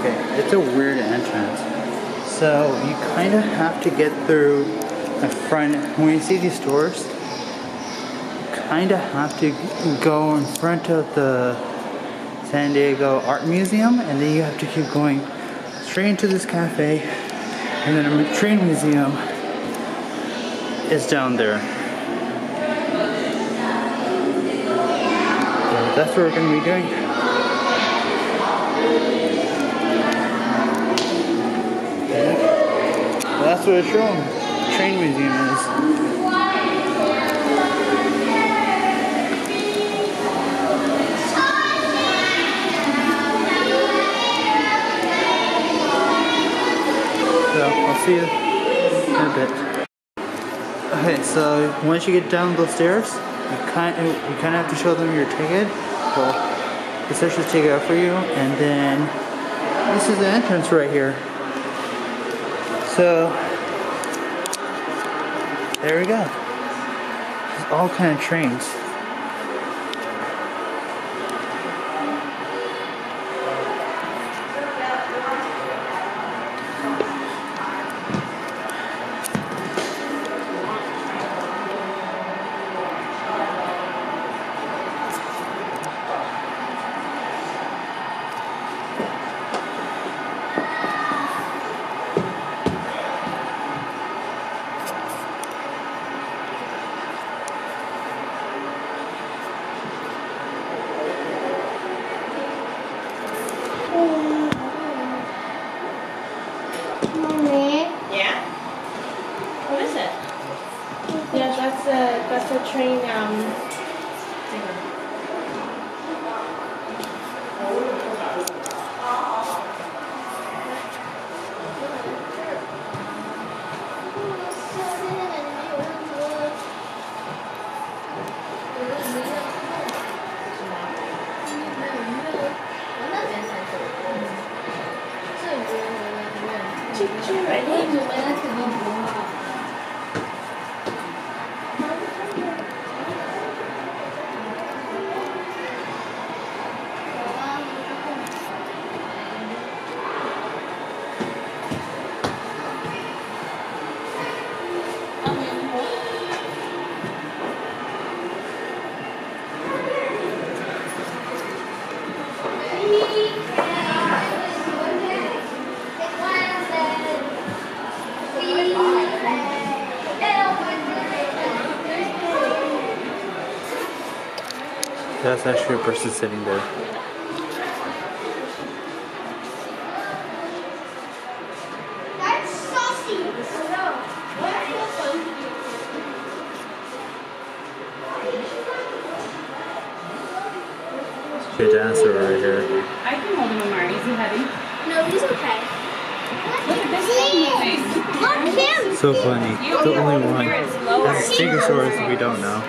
Okay, it's a weird entrance. So you kind of have to get through the front. When you see these doors, you kind of have to go in front of the San Diego Art Museum, and then you have to keep going straight into this cafe, and then a train museum is down there. So that's what we're going to be doing. That's what a train, train museum is. So I'll see you in a bit. Okay, so once you get down those stairs, you kind of, you kind of have to show them your ticket. Well, the searchers take it out for you, and then this is the entrance right here. So there we go. All kind of trains. That's actually a person sitting there. That's saucy. Good dancer right here. I can hold him, Amari. Is he heavy? No, he's okay. Look at this thing. Look him. So funny. The only one. Here it's lower. That's a Stegosaurus we don't know.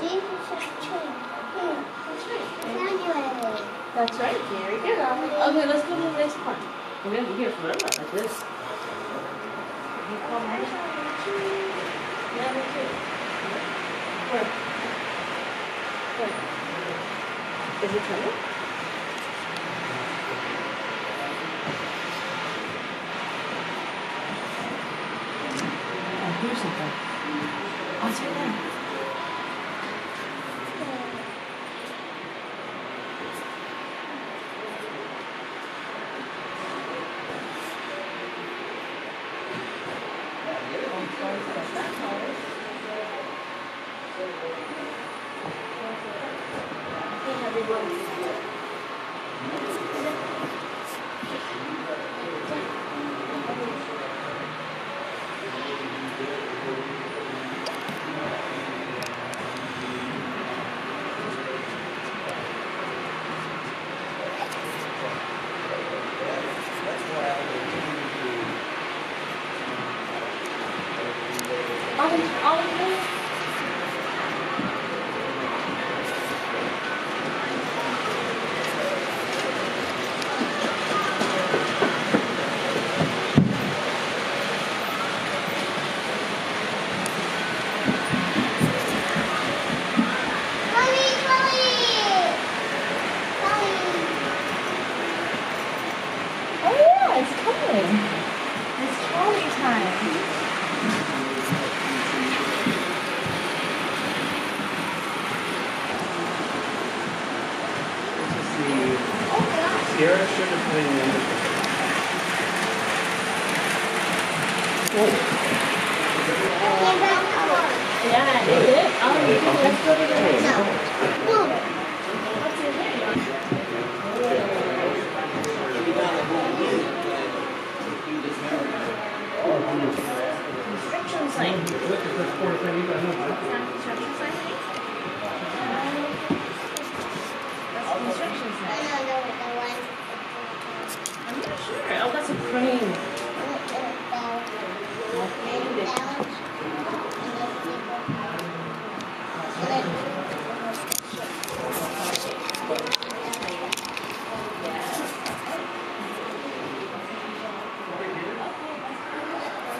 See? Emmanuel. That's right. Very good. Okay, let's go to the next part. We're gonna be here forever like this. You call me? Yeah, me too. Where? Where? Is it coming?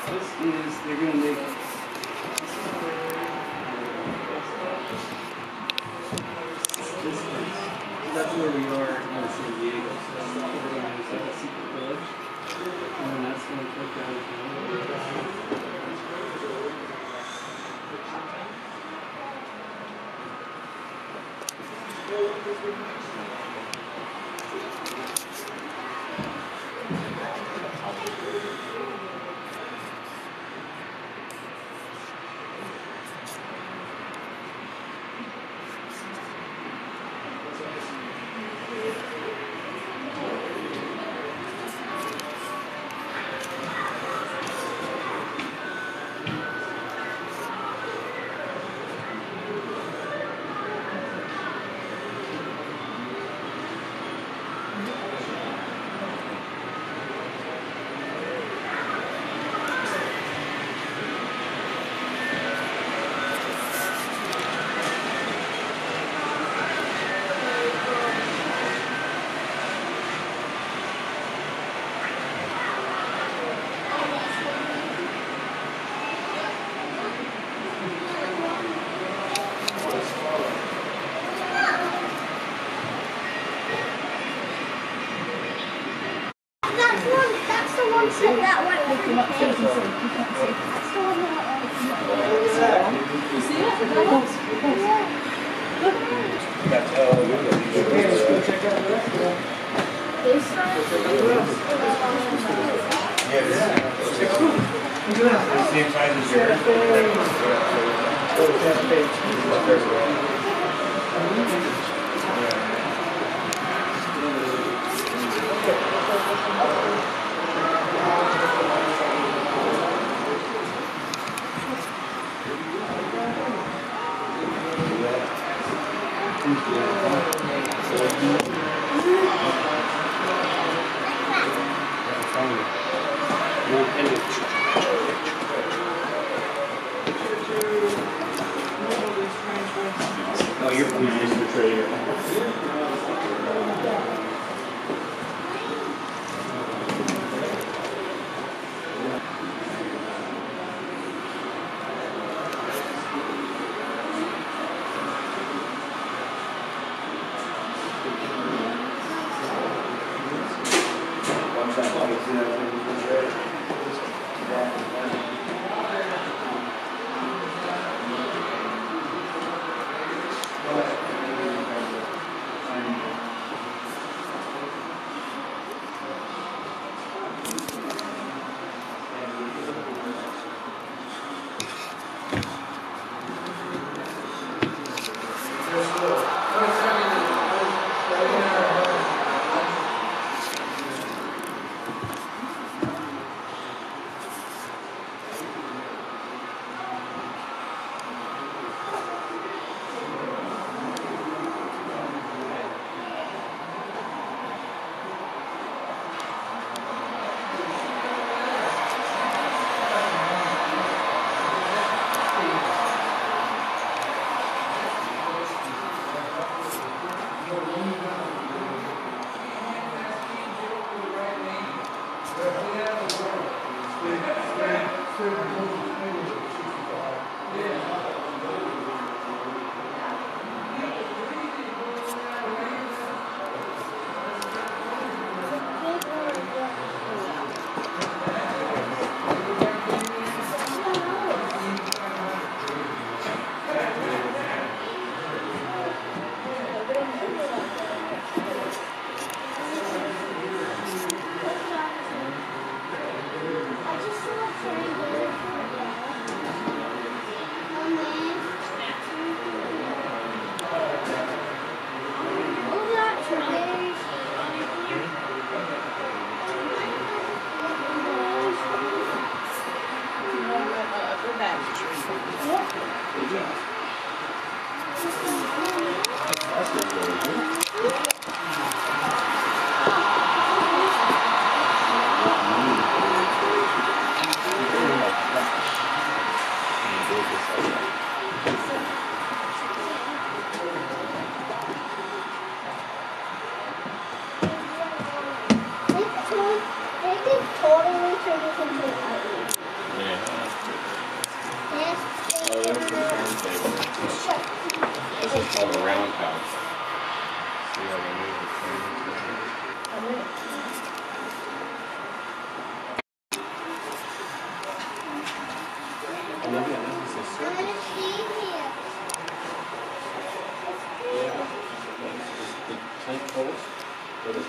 This is, they're going to make, this is. So that's where we are in San Diego. So that's not we're going to like a secret village. And then that's going to click down the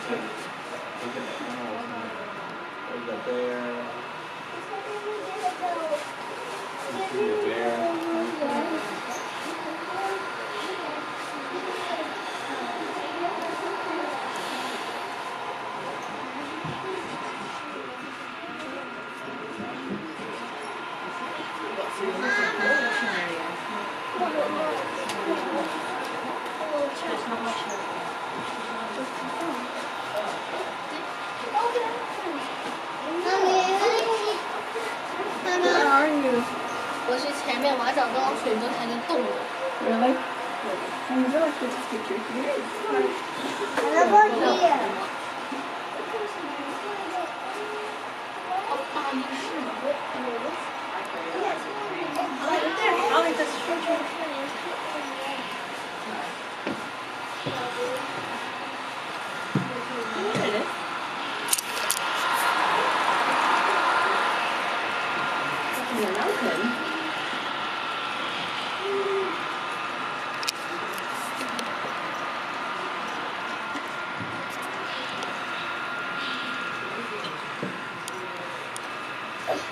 for the tent.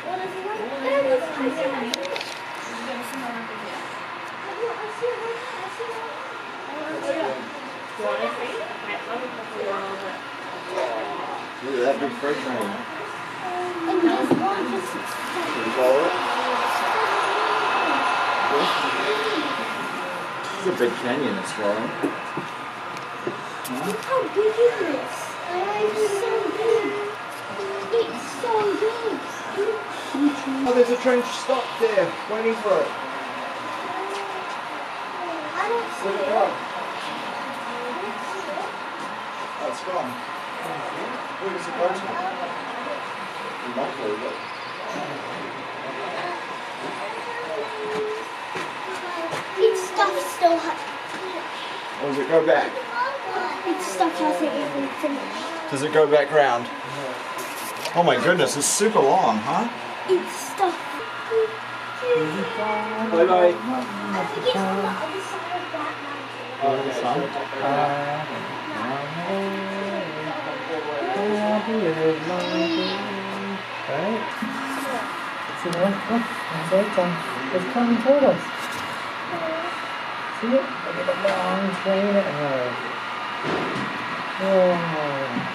Look at that big freight one Can you follow it? This is a big canyon it's swallowing. Look how big is this? It's so big. It's so big. Oh, there's a train stopped there, waiting for it. I don't see Look it. it up. Oh, it's gone. Where does it go to? Believe it. Its stuff still has. Or does it go back? Its stuff hasn't even finished. Does it go back round? Oh my goodness, it's super long, huh? Its stuff. Bye bye. I it's on the other side of that mountain. Right? See that? Look, that's right, It's coming toward us. See it? Look at the long train it has. Whoa.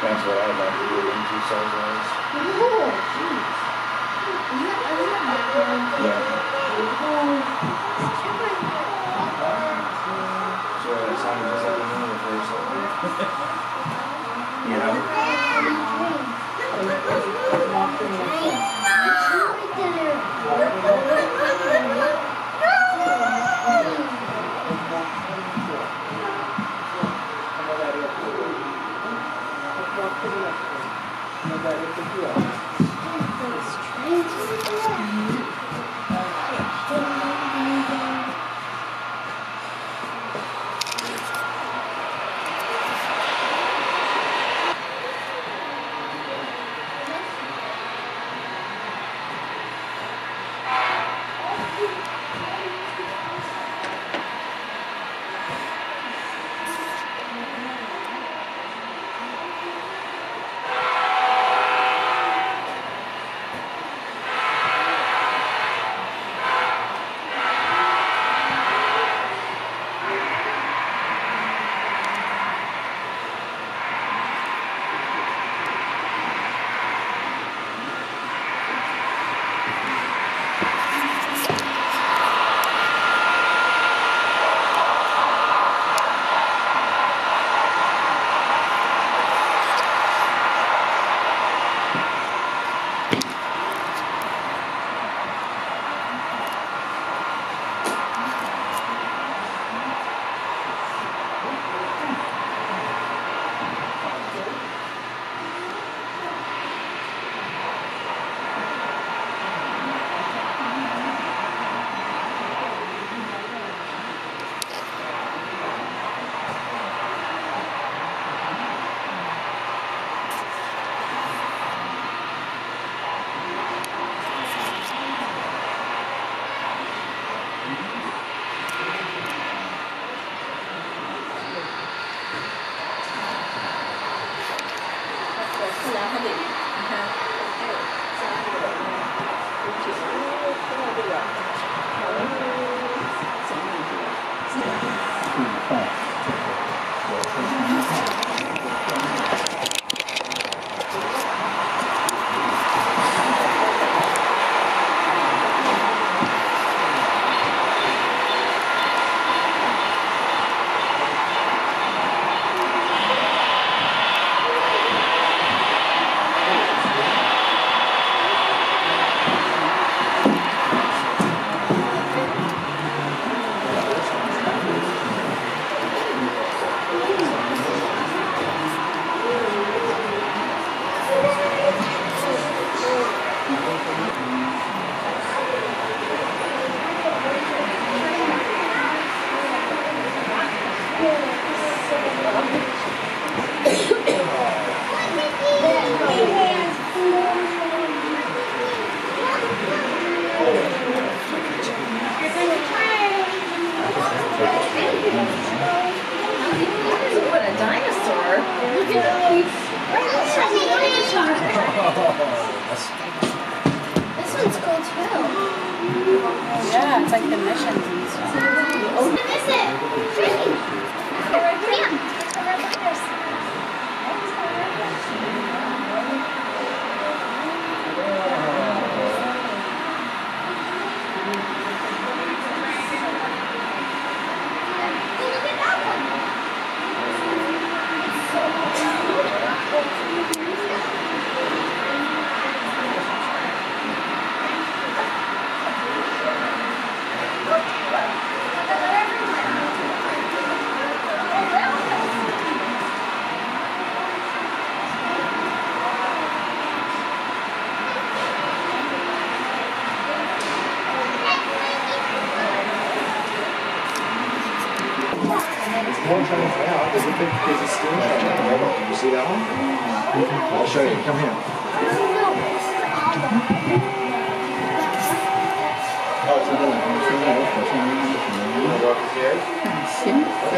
That's what I'd like to do in two size eyes. Oh, jeez. Is that, is that macaroni? Yeah. Oh, it's chicken. Sure, it sounded just like another for a second. You know? Yeah. This one's cool too. Yeah, it's like the missions and stuff. What is it? Come. Yes? Ok,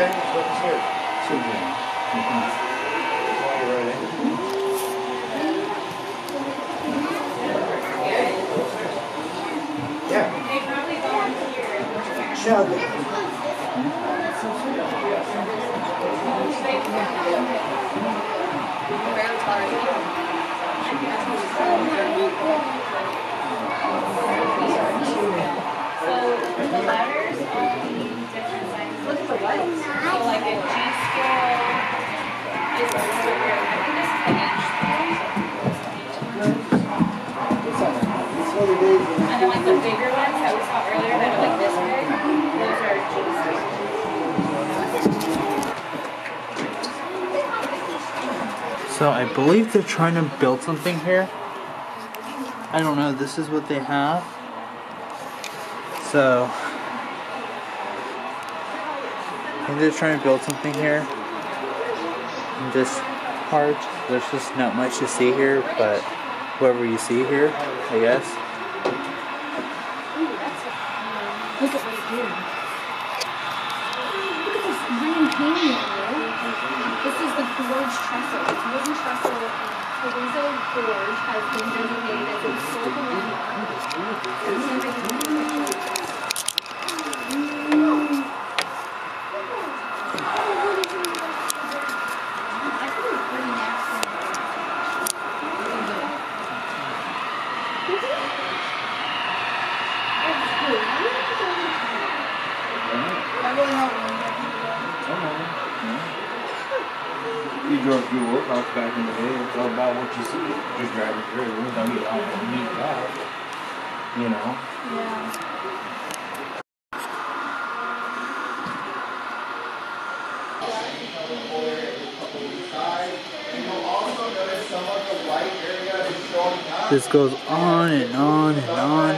So I believe they're trying to build something here. I don't know. This is what they have. So I think they're trying to build something here. In this part, there's just not much to see here, but whoever you see here, I guess. Look at right here. Look at this green painting, bro. This is the Gorge Trestle. It's wooden trestle. Carrizo Gorge has been designated as a historical landmark. I think it's pretty nasty. That's cool. Why do you have to go I really don't You drove through workouts back in the day. It's all about what you see. Just driving through. I mean, I don't need that. You know. Yeah. This goes on and on and on.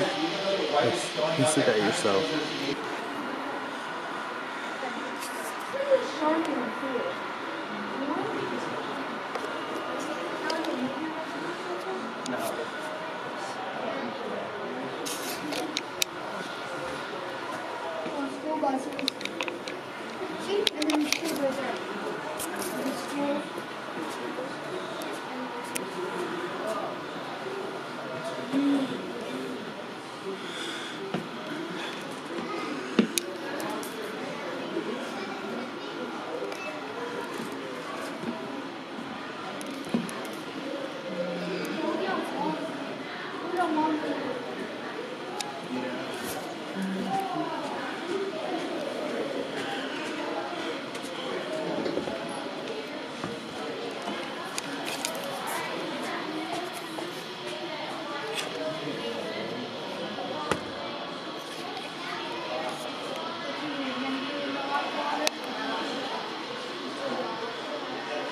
You see that yourself.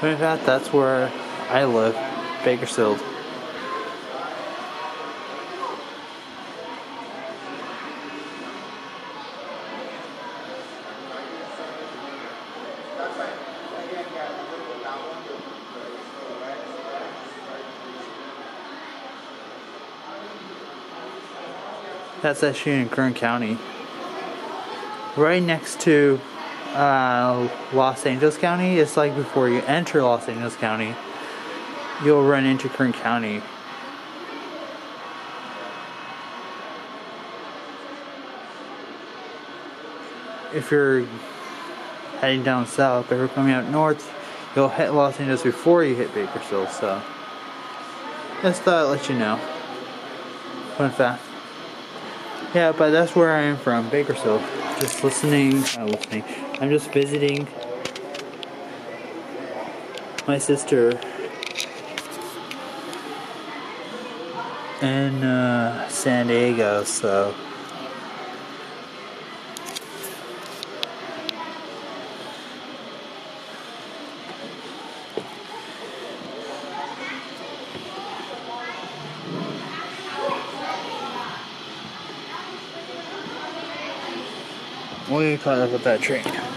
Fact, that's where I live, Bakersfield. That's actually in Kern County. Right next to uh, Los Angeles County, it's like before you enter Los Angeles County, you'll run into Kern County. If you're heading down south, if you're coming out north, you'll hit Los Angeles before you hit Bakersfield, so just thought I'd let you know. Fun fact. Yeah, but that's where I am from, Bakersfield. Just listening, listening. I'm just visiting my sister in uh, San Diego, so. Get caught up with that train.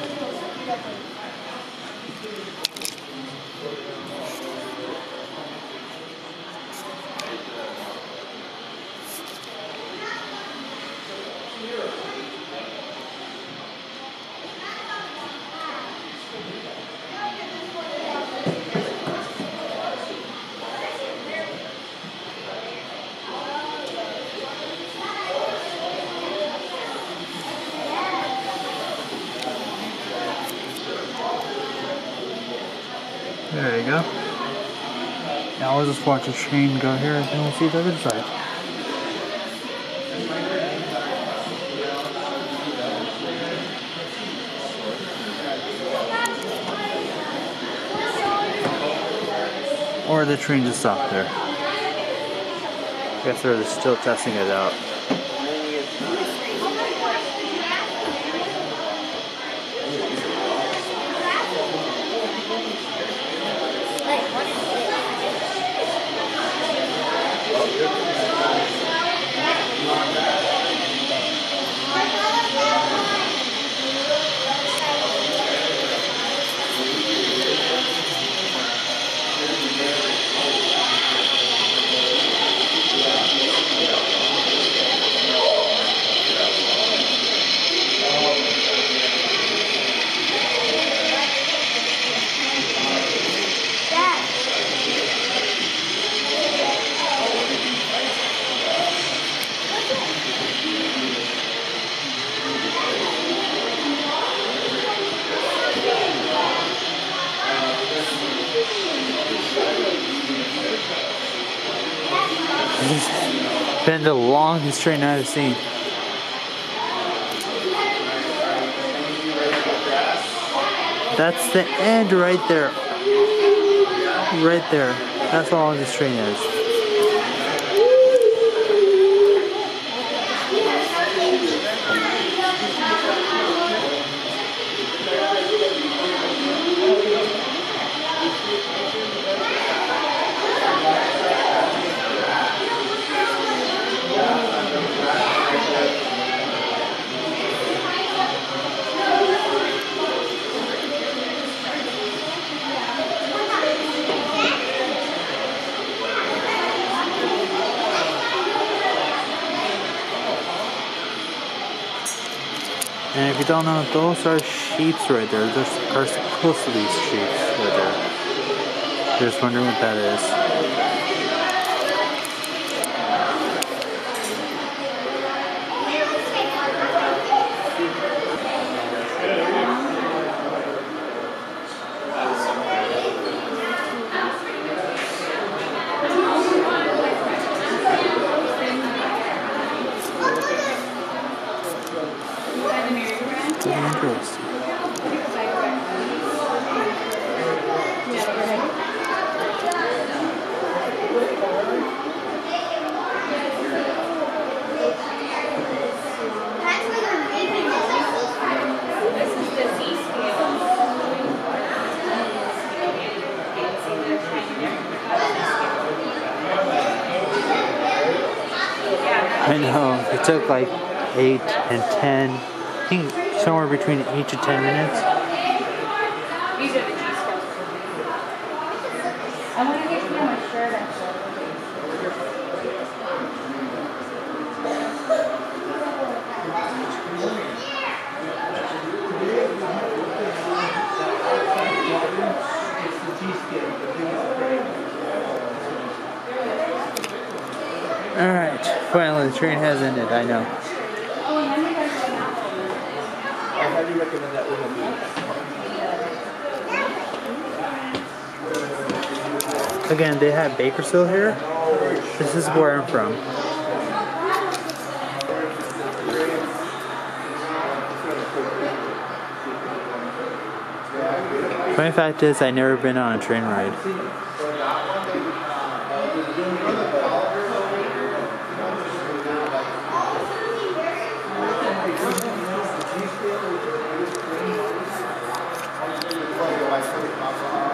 Watch the train go here and we'll see the other side. Or the train just stopped there. I guess they're still testing it out. Longest train I've seen. That's the end right there. Right there. That's how long this train is. And if you don't know, those are sheets right there. Those are supposed to be sheets right there. Just wondering what that is. Interesting. This is the Z scale. I know. It took like 8 and 10. I think somewhere between 8 to 10 minutes. These are the G scales. I want to get you my shirt actually. Alright, has ended, I know. Again, they have Bakersfield here. This is where I'm from. Funny fact is, I never been on a train ride.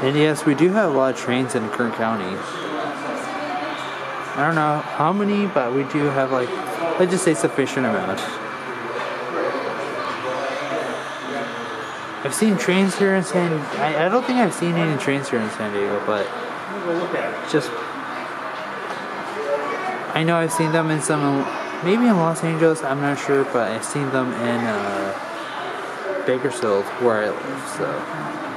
And yes, we do have a lot of trains in Kern County. I don't know how many, but we do have like, let's just say sufficient amount. I've seen trains here in San. I, I don't think I've seen any trains here in San Diego, but just I know I've seen them in some, maybe in Los Angeles. I'm not sure, but I've seen them in uh, Bakersfield, where I live. So.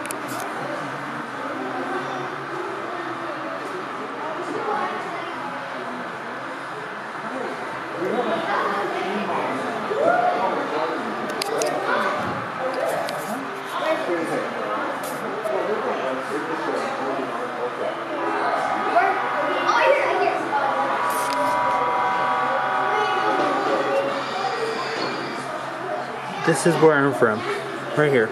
This is where I'm from, right here.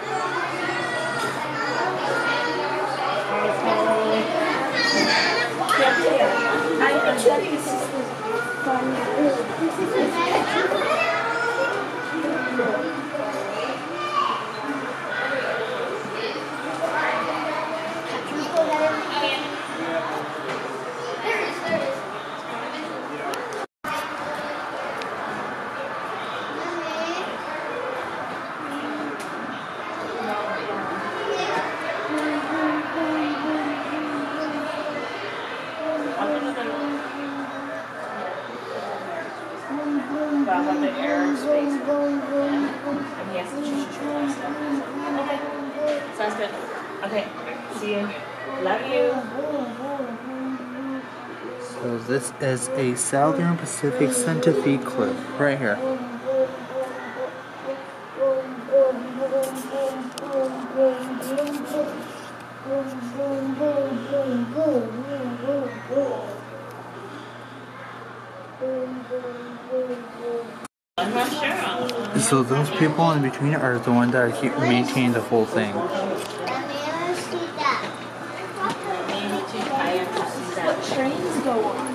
About how the aerospace. And he has to choose your stuff. Okay. Sounds good. Okay. See you. Love you. So this is a Southern Pacific Santa Fe clip, right here. So those people in between are the ones that keep maintaining the whole thing. Trains go on.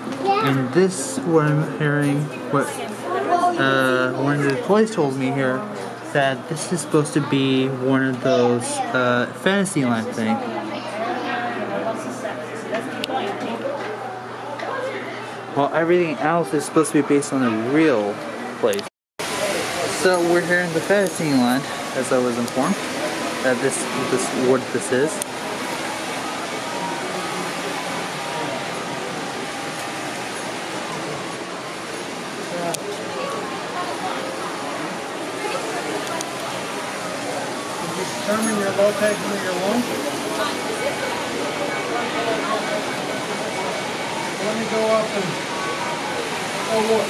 And this, what I'm hearing, what uh, one of the employees told me here, that this is supposed to be one of those uh, Fantasyland thing. While everything else is supposed to be based on a real place. So we're here in the Fantasyland, as I was informed, that this this what this is. Your low your. Let me go up and, oh look.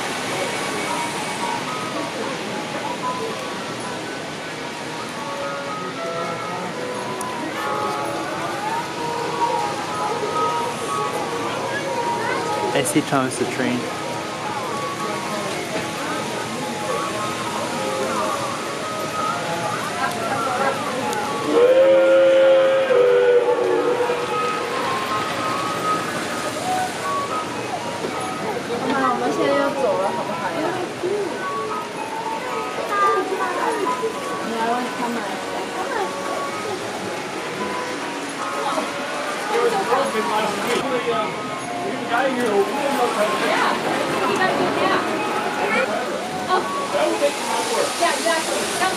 I see Thomas the Train.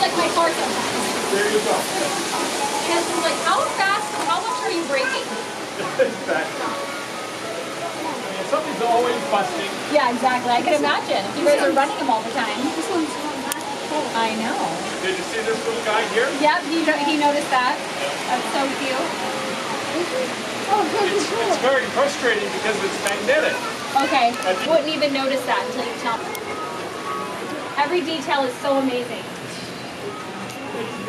Like my car sometimes. There you go. And it's like, how fast, how much are you braking? Exactly. I mean, something's always busting. Yeah, exactly. I can imagine. You guys are running them all the time. This one's I know. Did you see this little guy here? Yep, he, no- he noticed that. That's so cute. Oh, it's very frustrating because it's magnetic. Okay, wouldn't even notice that until you tell me. Every detail is so amazing.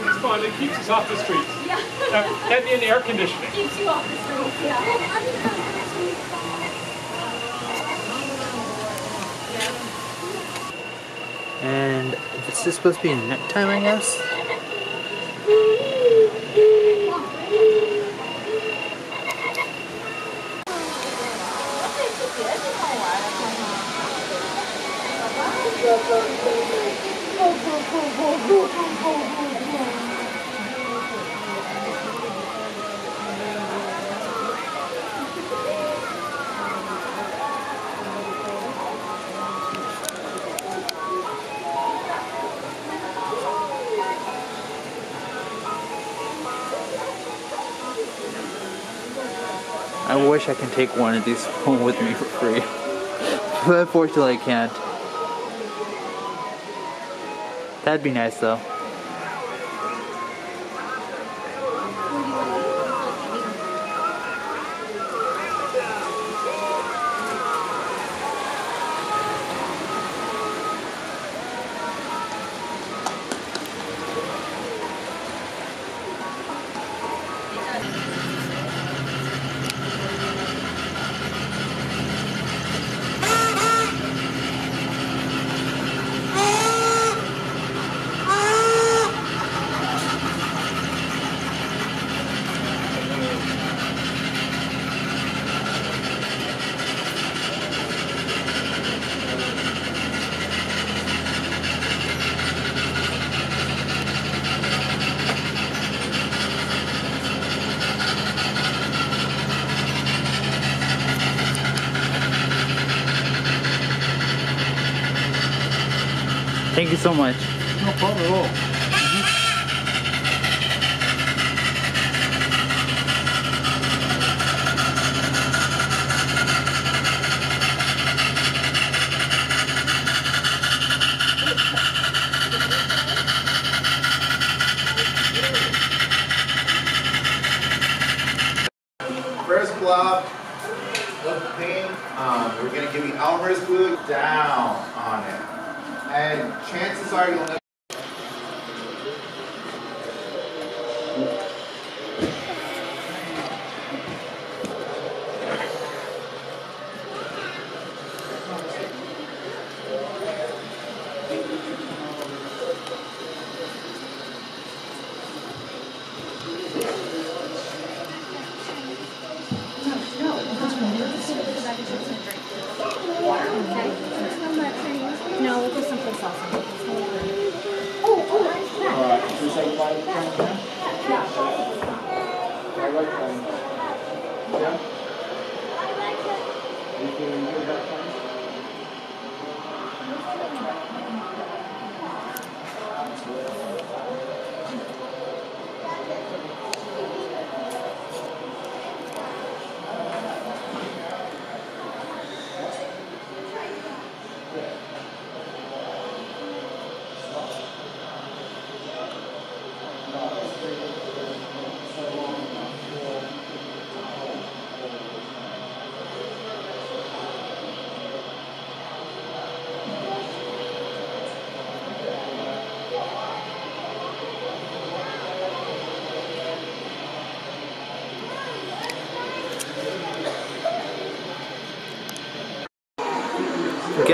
It's, it's fun. It keeps us off the streets. Yeah. Uh, and in air conditioning. Keeps you off the streets, yeah. And this is supposed to be nighttime, I guess? I wish I can take one of these home with me for free. but unfortunately I can't. That'd be nice though. So much.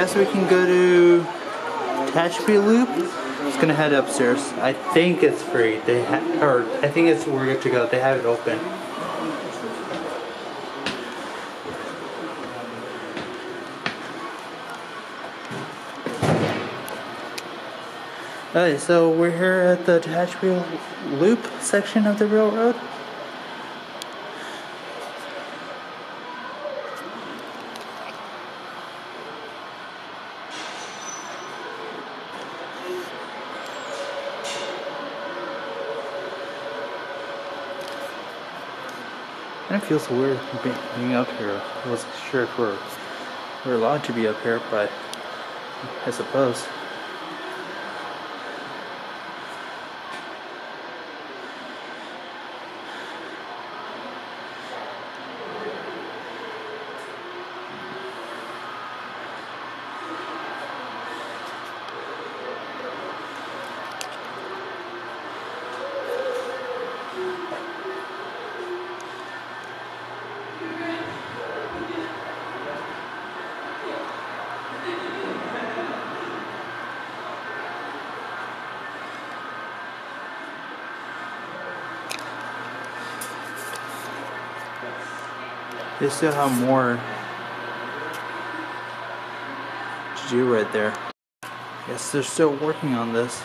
Guess we can go to Tehachapi Loop. Just gonna head upstairs. I think it's free. They or I think it's we're good to go. They have it open. Alright, so we're here at the Tehachapi Loop section of the railroad. Feels weird be- being up here. I wasn't sure if we're, we're allowed to be up here, but I suppose. They still have more to do right there. Yes, they're still working on this.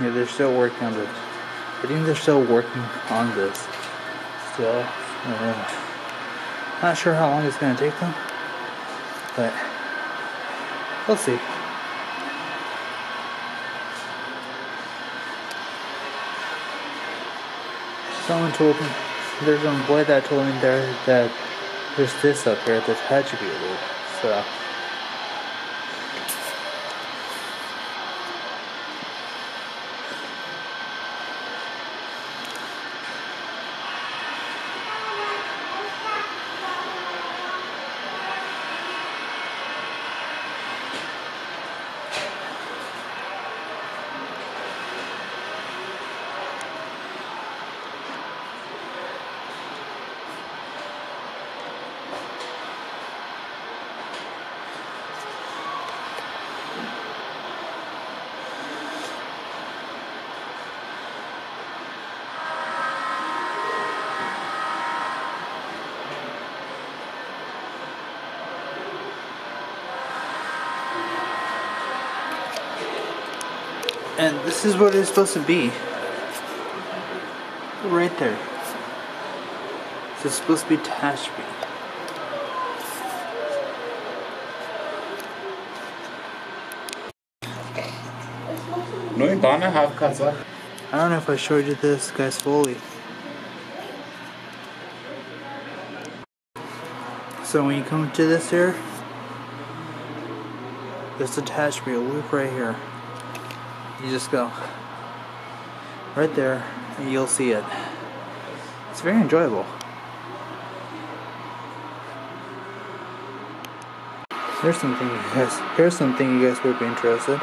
Yeah, they're still working on this. I think they're still working on this. Still. Uh, not sure how long it's going to take them. But we'll see. Someone told me, there's one boy that told me there that there's this up here at the Tehachapi Loop. So. And this is what it's supposed to be. Right there. So it's supposed to be Tehachapi. No Donna have casa. I don't know if I showed you this guys fully. So when you come to this here, Tehachapi, a loop right here. You just go right there and you'll see it. It's very enjoyable. Here's something you guys. Here's something you guys would be interested.